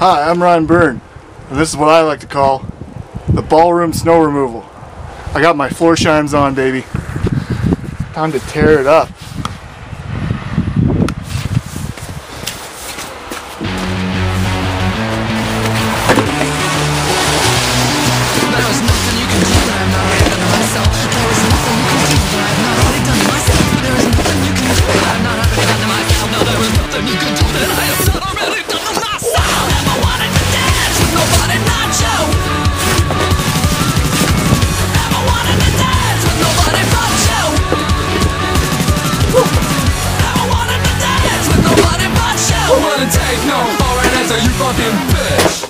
Hi, I'm Ryan Byrne, and this is what I like to call the ballroom snow removal. I got my Florsheims on, baby. Time to tear it up. take no for an answer. you fucking bitch?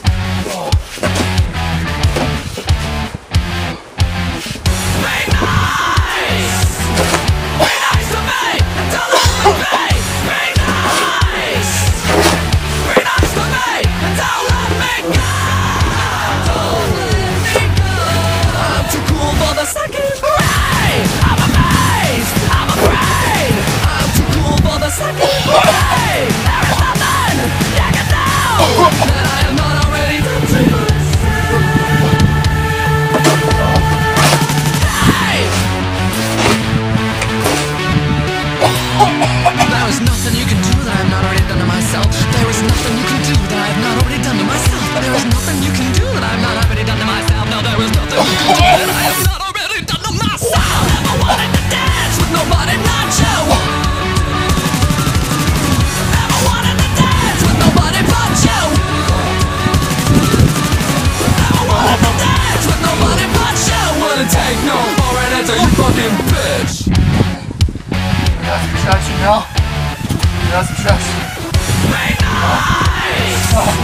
take no for an answer, you fucking bitch! You got some traction now? You got some traction. Nice! Oh.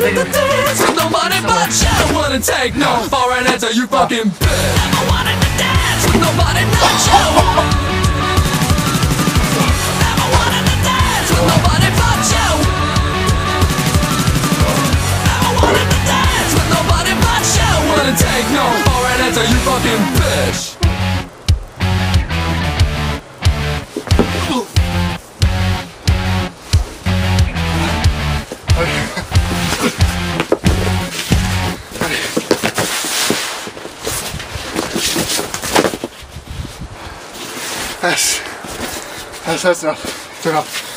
loving So nobody but you Wouldn't take no for an answer, you fucking bitch I wanted to dance with nobody but you Never wanted to dance with nobody but you Never wanted to dance with nobody but you take no for an answer, you fucking bitch That's, that's, that's enough. It's enough.